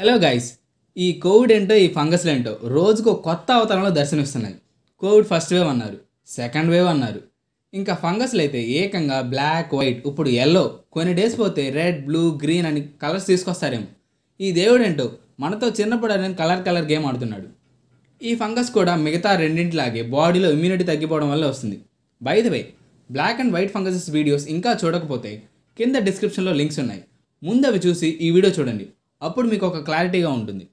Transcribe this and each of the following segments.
Hello guys ఈ Covid ఏంటో ఈ ఫంగస్లు ఏంటో రోజుకు కొత్త అవతారంలో దర్శనమిస్తున్నాయి. కోవిడ్ ఫస్ట్ వేవ్ అన్నారు సెకండ్ వేవ్ అన్నారు. ఇంకా ఫంగస్లు అయితే ఏకంగా బ్లాక్ వైట్ ఇప్పుడు ఎల్లో కొన్ని డేస్ పోతే రెడ్ బ్లూ గ్రీన్ అని కలర్స్ తీసుకొస్తారేమో. ఈ దేవుడు ఏంటో మనతో చిన్నప్పుడు ఆయన కలర్ కలర్ గేమ్ ఆడుతున్నాడు. ఈ ఫంగస్ కూడా మిగతా రెండింటిలాగే బాడీలో ఇమ్యూనిటీ తగ్గిపోవడం వల్ల వస్తుంది. By the way black and white funguses videos ఇంకా చూడకపోతే కింద డిస్క్రిప్షన్లో లింక్స్ ఉన్నాయి. ముందు అవి చూసి ఈ వీడియో చూడండి. అప్పుడు మీకు ఒక క్లారిటీగా ఉంటుంది.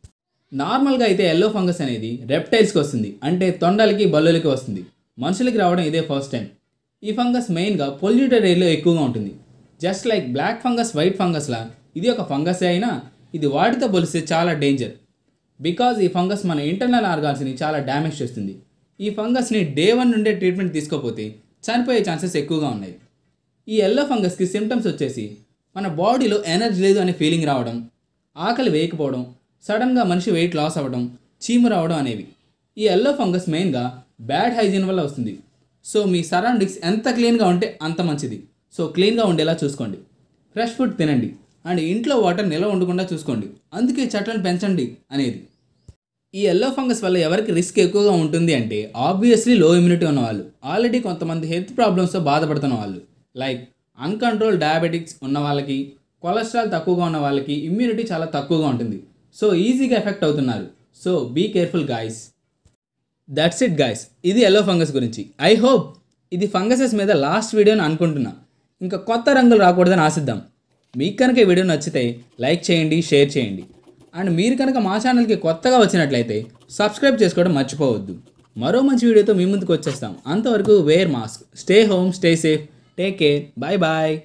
నార్మల్గా అయితే ఎల్లో ఫంగస్ అనేది రెప్టైల్స్కి వస్తుంది. అంటే తొండలకి బల్లులకి వస్తుంది. మనుషులకి రావడం ఇదే ఫస్ట్ టైం ఈ ఫంగస్ మెయిన్గా పొల్యూటెడ్ ఏరియాలో ఎక్కువగా ఉంటుంది. Just like black fungus white ఫంగస్లా ఇది ఒక ఫంగస్ అయినా ఇది వాటితో పోలిస్తే చాలా డేంజర్ బికాజ్ ఈ ఫంగస్ మన ఇంటర్నల్ ఆర్గాన్స్ని చాలా డ్యామేజ్ చేస్తుంది. ఈ ఫంగస్ని డే వన్ నుండే ట్రీట్మెంట్ తీసుకోకపోతే చనిపోయే ఛాన్సెస్ ఎక్కువగా ఉన్నాయి. ఈ ఎల్లో ఫంగస్కి సిమ్టమ్స్ వచ్చేసి మన బాడీలో ఎనర్జీ లేదు అనే ఫీలింగ్ రావడం ఆకలి వేయకపోవడం సడన్గా మనిషి వెయిట్ లాస్ అవ్వడం చీము రావడం అనేవి. ఈ ఎల్లో ఫంగస్ మెయిన్గా బ్యాడ్ హైజీన్ వల్ల వస్తుంది. సో మీ సరౌండింగ్స్ ఎంత క్లీన్గా ఉంటే అంత మంచిది. సో క్లీన్గా ఉండేలా చూసుకోండి. ఫ్రెష్ ఫుడ్ తినండి. అండ్ ఇంట్లో వాటర్ నిల్వ ఉండకుండా చూసుకోండి. అందుకే చెట్లను పెంచండి అనేది. ఈ ఎల్లో ఫంగస్ వల్ల ఎవరికి రిస్క్ ఎక్కువగా ఉంటుంది అంటే ఆబ్వియస్లీ లో ఇమ్యూనిటీ ఉన్న వాళ్ళు ఆల్రెడీ కొంతమంది హెల్త్ ప్రాబ్లమ్స్తో బాధపడుతున్న వాళ్ళు. లైక్ అన్కంట్రోల్ డయాబెటిక్స్ ఉన్న వాళ్ళకి కొలెస్ట్రాల్ తక్కువగా ఉన్న వాళ్ళకి ఇమ్యూనిటీ చాలా తక్కువగా ఉంటుంది. సో ఈజీగా ఎఫెక్ట్ అవుతున్నారు. So be careful guys that's it guys ఇది ఎల్లో ఫంగస్ గురించి. ఐ హోప్ ఇది ఫంగసెస్ మీద లాస్ట్ వీడియోని అనుకుంటున్నా. ఇంకా కొత్త రంగులు రాకూడదని ఆశిద్దాం. మీకు కనుక ఈ వీడియో నచ్చితే లైక్ చేయండి షేర్ చేయండి. అండ్ మీరు కనుక మా ఛానల్కి కొత్తగా వచ్చినట్లయితే సబ్స్క్రైబ్ చేసుకోవడం మర్చిపోవద్దు. మరో మంచి వీడియోతో మీ ముందుకు వచ్చేస్తాం. అంతవరకు wear mask stay home stay safe take care bye bye